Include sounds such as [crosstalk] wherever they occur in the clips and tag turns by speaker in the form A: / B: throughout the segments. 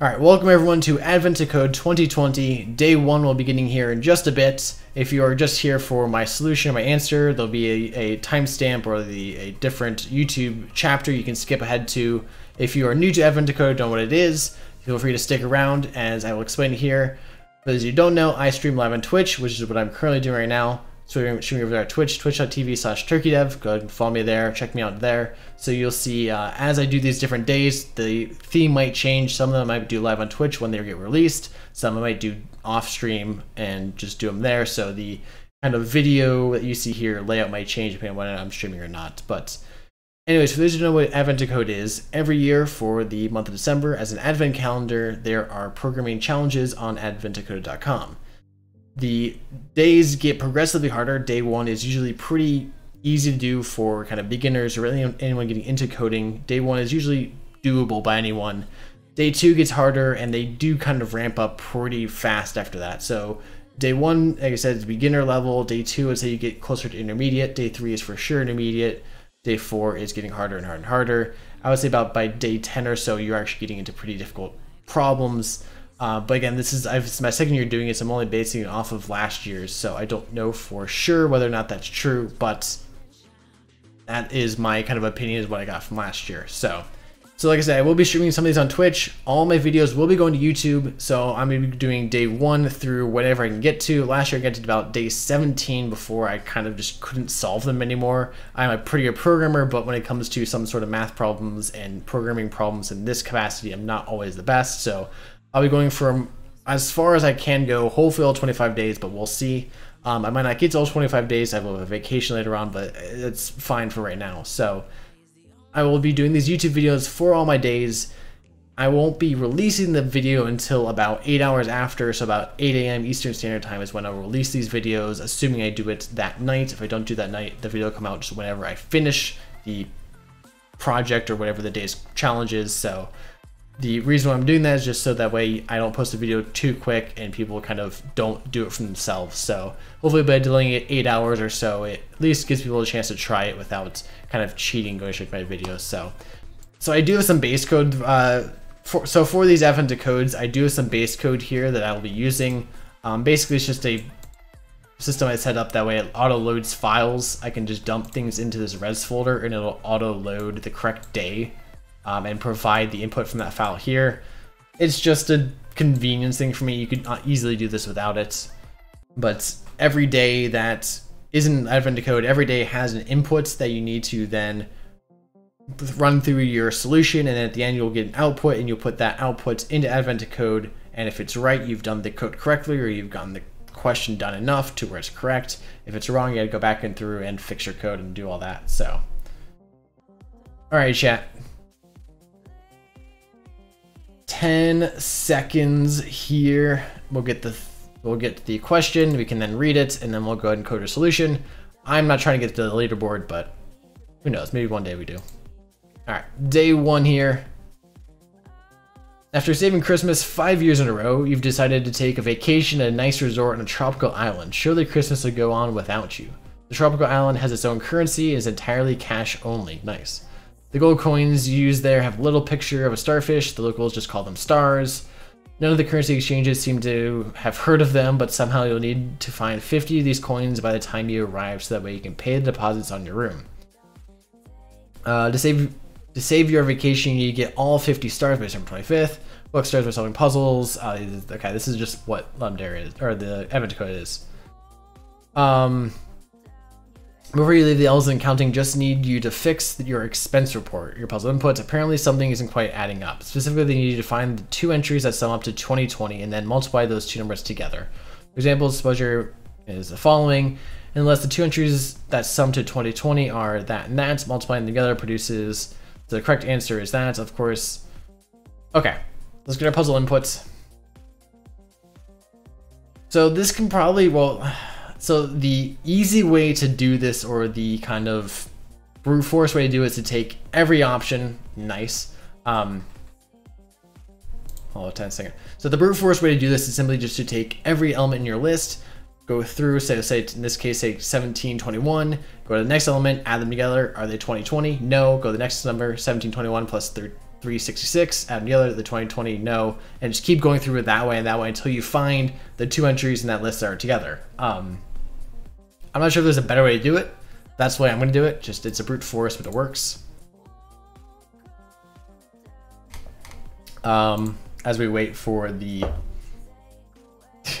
A: All right, welcome everyone to Advent of Code 2020. Day one will be beginning here in just a bit. If you are just here for my solution or my answer, there'll be a, a timestamp or the a different YouTube chapter you can skip ahead to. If you are new to Advent of Code, don't know what it is, feel free to stick around as I will explain here. For those you don't know, I stream live on Twitch, which is what I'm currently doing right now. So we're streaming over there at Twitch, twitch.tv slash turkeydev. Go ahead and follow me there. Check me out there. So you'll see uh, as I do these different days, the theme might change. Some of them I do live on Twitch when they get released. Some I might do off stream and just do them there. So the kind of video that you see here, layout might change depending on whether I'm streaming or not. But anyways, for those who know what Advent of Code is, every year for the month of December, as an Advent calendar, there are programming challenges on adventofcode.com the days get progressively harder. Day one is usually pretty easy to do for kind of beginners or anyone getting into coding. Day one is usually doable by anyone. Day two gets harder and they do kind of ramp up pretty fast after that. So day one, like I said, is beginner level. Day two is how you get closer to intermediate. Day three is for sure intermediate. Day four is getting harder and harder and harder. I would say about by day 10 or so, you're actually getting into pretty difficult problems. Uh, but again, this is I've, my second year doing it, so I'm only basing it off of last year's, so I don't know for sure whether or not that's true, but that is my kind of opinion is what I got from last year. So, so like I said, I will be streaming some of these on Twitch. All my videos will be going to YouTube, so I'm to be doing day one through whatever I can get to. Last year I got to about day 17 before I kind of just couldn't solve them anymore. I'm a pretty good programmer, but when it comes to some sort of math problems and programming problems in this capacity, I'm not always the best, so I'll be going from as far as I can go, hopefully all 25 days, but we'll see. Um, I might not get to all 25 days. I have a vacation later on, but it's fine for right now. So I will be doing these YouTube videos for all my days. I won't be releasing the video until about 8 hours after, so about 8 a.m. Eastern Standard Time is when I'll release these videos, assuming I do it that night. If I don't do that night, the video will come out just whenever I finish the project or whatever the day's challenge is. So the reason why I'm doing that is just so that way I don't post a video too quick and people kind of don't do it for themselves. So hopefully by delaying it eight hours or so, it at least gives people a chance to try it without kind of cheating going straight to my videos. So, so I do have some base code. Uh, for, so for these Advent codes, I do have some base code here that I will be using. Um, basically, it's just a system I set up that way it auto loads files. I can just dump things into this res folder and it'll auto load the correct day um, and provide the input from that file here. It's just a convenience thing for me. You could easily do this without it. But every day that isn't Advent code, every day has an input that you need to then run through your solution and at the end you'll get an output and you'll put that output into Advent code and if it's right you've done the code correctly or you've gotten the question done enough to where it's correct. If it's wrong you gotta go back and through and fix your code and do all that. So Alright chat, 10 seconds here. We'll get the we'll get the question, we can then read it, and then we'll go ahead and code a solution. I'm not trying to get to the leaderboard, but who knows, maybe one day we do. All right, day one here. After saving Christmas five years in a row, you've decided to take a vacation at a nice resort on a tropical island. Surely Christmas would go on without you. The tropical island has its own currency and is entirely cash only. Nice. The gold coins used there have a little picture of a starfish. The locals just call them stars. None of the currency exchanges seem to have heard of them, but somehow you'll need to find 50 of these coins by the time you arrive so that way you can pay the deposits on your room. Uh, to save to save your vacation, you get all 50 stars by December 25th. Book stars by solving puzzles. Uh, okay, this is just what Ludum Dare is, or the Advent code is. Um, before you leave the elves and counting, just need you to fix your expense report. Your puzzle inputs, apparently something isn't quite adding up. Specifically, they need you to find the two entries that sum up to 2020 and then multiply those two numbers together. For example, exposure is the following. Unless the two entries that sum to 2020 are that and that, multiplying together produces the correct answer is that, of course. Okay, let's get our puzzle inputs. So this can probably, well, so the easy way to do this, or the kind of brute force way to do it, is to take every option. Nice. Um, hold on 10 seconds. So the brute force way to do this is simply just to take every element in your list, go through, say, say in this case, say 1721, go to the next element, add them together. Are they 2020? No. Go to the next number, 1721 plus 366, add the other, the 2020, no, and just keep going through it that way and that way until you find the two entries in that list that are together. Um, I'm not sure if there's a better way to do it. That's the way I'm going to do it. Just it's a brute force, but it works. Um, as we wait for the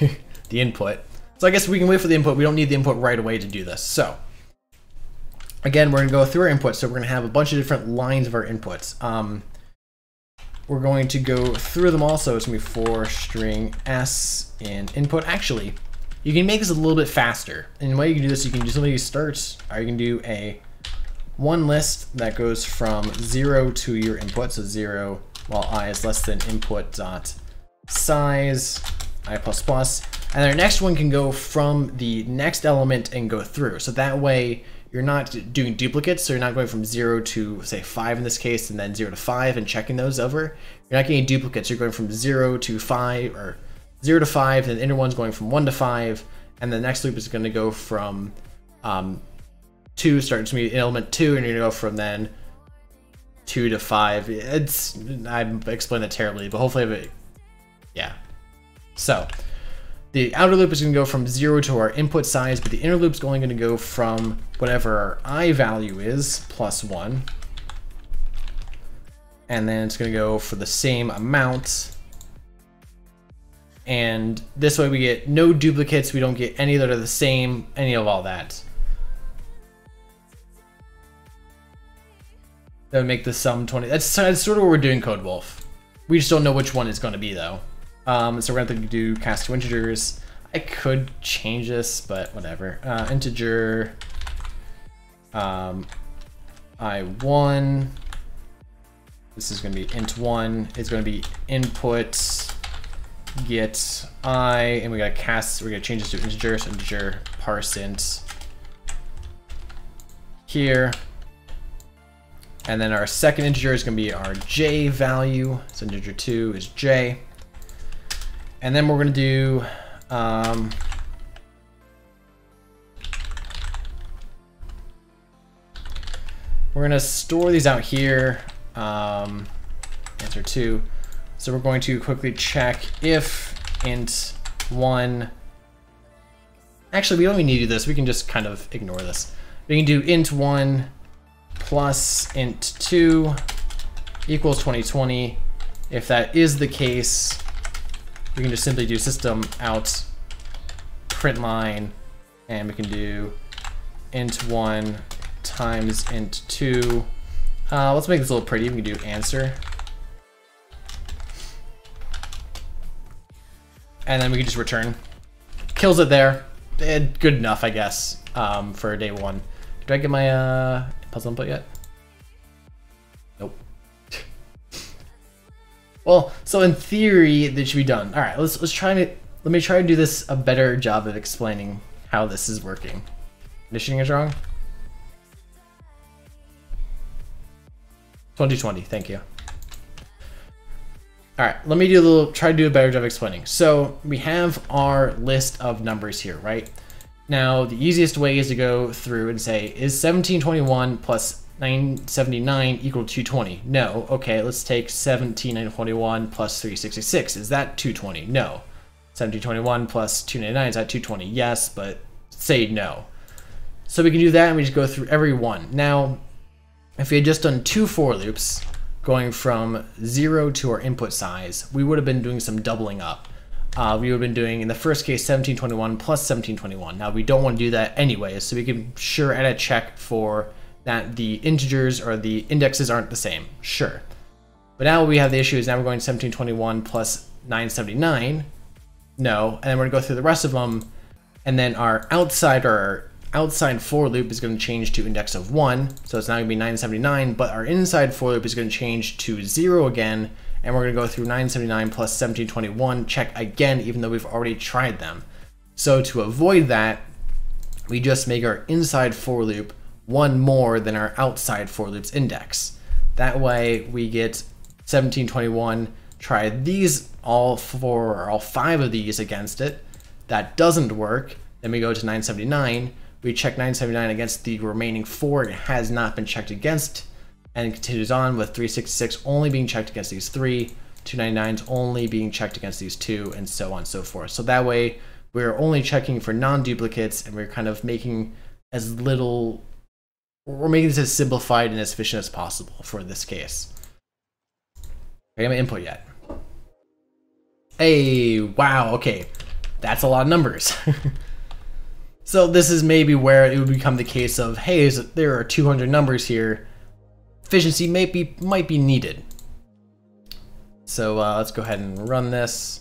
A: [laughs] the input. So I guess we can wait for the input. We don't need the input right away to do this. So again, we're going to go through our inputs. So we're going to have a bunch of different lines of our inputs. Um, we're going to go through them also. It's going to be for string s in input. Actually, you can make this a little bit faster. And the way you can do this, you can just simply start, or you can do a one list that goes from zero to your input. So zero while i is less than input dot size i plus plus. And then our next one can go from the next element and go through. So that way you're not doing duplicates. So you're not going from zero to say five in this case, and then zero to five and checking those over. You're not getting duplicates. You're going from zero to five or zero to five, and the inner one's going from one to five, and the next loop is going to go from um, two, starting to be element two, and you're going to go from then two to five. It's I explained that terribly, but hopefully, it, yeah. So the outer loop is going to go from zero to our input size, but the inner loop is only going to go from whatever our i value is plus one, and then it's going to go for the same amount and this way we get no duplicates, we don't get any that are the same, any of all that. That would make the sum 20. That's, that's sort of what we're doing Code Wolf. We just don't know which one it's going to be though. Um, so we're going to do cast to integers. I could change this, but whatever. Uh, integer um, i1. This is going to be int1. It's going to be input get i, and we got to cast, we're to change this to integer, so integer parse int here. And then our second integer is going to be our j value. So integer 2 is j. And then we're going to do um, we're going to store these out here. Um, answer 2. So we're going to quickly check if int one, actually we don't even need to do this, we can just kind of ignore this. We can do int one plus int two equals 2020. If that is the case, we can just simply do system out print line and we can do int one times int two. Uh, let's make this a little pretty. We can do answer and then we can just return. Kills it there. Eh, good enough, I guess, um, for day one. Did I get my uh, puzzle input yet? Nope. [laughs] well, so in theory, this should be done. All right, let's let's try to let me try to do this a better job of explaining how this is working. Conditioning is wrong. 2020, thank you. All right, let me do a little, try to do a better job explaining. So we have our list of numbers here, right? Now, the easiest way is to go through and say, is 1721 plus 979 equal to 220? No. Okay, let's take 1721 plus 366. Is that 220? No. 1721 plus 299, is that 220? Yes, but say no. So we can do that and we just go through every one. Now, if we had just done two for loops, going from zero to our input size, we would have been doing some doubling up. Uh, we would have been doing, in the first case, 1721 plus 1721. Now, we don't want to do that anyway, so we can sure add a check for that the integers or the indexes aren't the same. Sure. But now we have the issue is now we're going 1721 plus 979. No. And then we're going to go through the rest of them. And then our outside or outside for loop is going to change to index of 1, so it's now going to be 979, but our inside for loop is going to change to 0 again, and we're going to go through 979 plus 1721, check again, even though we've already tried them. So to avoid that, we just make our inside for loop one more than our outside for loop's index. That way we get 1721, try these all four or all five of these against it. That doesn't work. Then we go to 979, we check 979 against the remaining four. It has not been checked against. and continues on with 366 only being checked against these three, 299s only being checked against these two, and so on and so forth. So that way, we're only checking for non-duplicates, and we're kind of making as little, we're making this as simplified and as efficient as possible for this case. I haven't input yet. Hey, wow, okay. That's a lot of numbers. [laughs] so this is maybe where it would become the case of, hey, there are 200 numbers here. Efficiency may be, might be needed. So uh, let's go ahead and run this.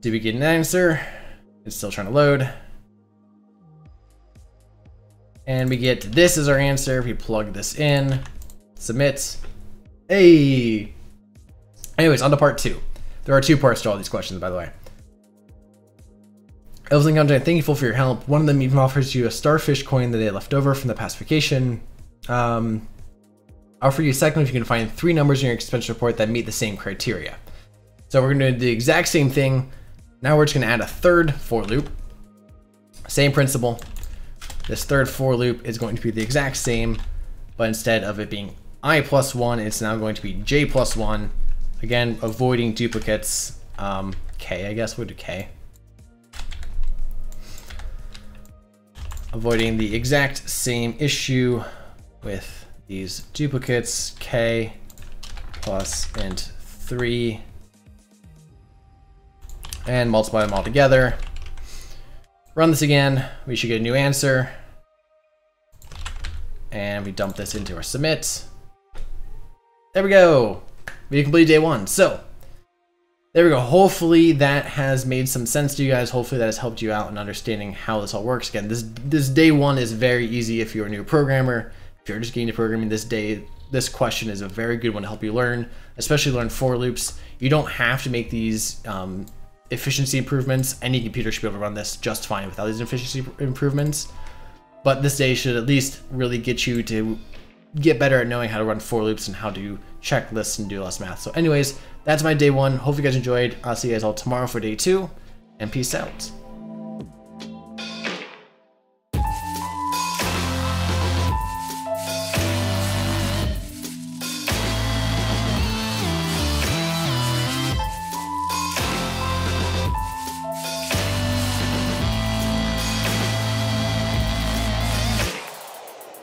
A: Did we get an answer? It's still trying to load. And we get this is our answer. If we plug this in, submit. Hey! Anyways, on to part two. There are two parts to all these questions, by the way. Elvling Gunjay, thankful for your help. One of them even offers you a starfish coin that they left over from the pacification. Um, I'll offer you a second if you can find three numbers in your expense report that meet the same criteria. So we're going to do the exact same thing. Now we're just going to add a third for loop. Same principle. This third for loop is going to be the exact same, but instead of it being i plus 1, it's now going to be j plus 1. Again, avoiding duplicates. Um, k, I guess, we'll do k. Avoiding the exact same issue with these duplicates, k plus int 3, and multiply them all together. Run this again, we should get a new answer. And we dump this into our submit. There we go. We completed day one. So, there we go. Hopefully that has made some sense to you guys. Hopefully that has helped you out in understanding how this all works. Again, this this day one is very easy if you're a new programmer. If you're just getting into programming this day, this question is a very good one to help you learn, especially learn for loops. You don't have to make these um, efficiency improvements. Any computer should be able to run this just fine without these efficiency improvements. But this day should at least really get you to get better at knowing how to run for loops and how to check lists and do less math. So anyways, that's my day one. Hope you guys enjoyed. I'll see you guys all tomorrow for day two, and peace out.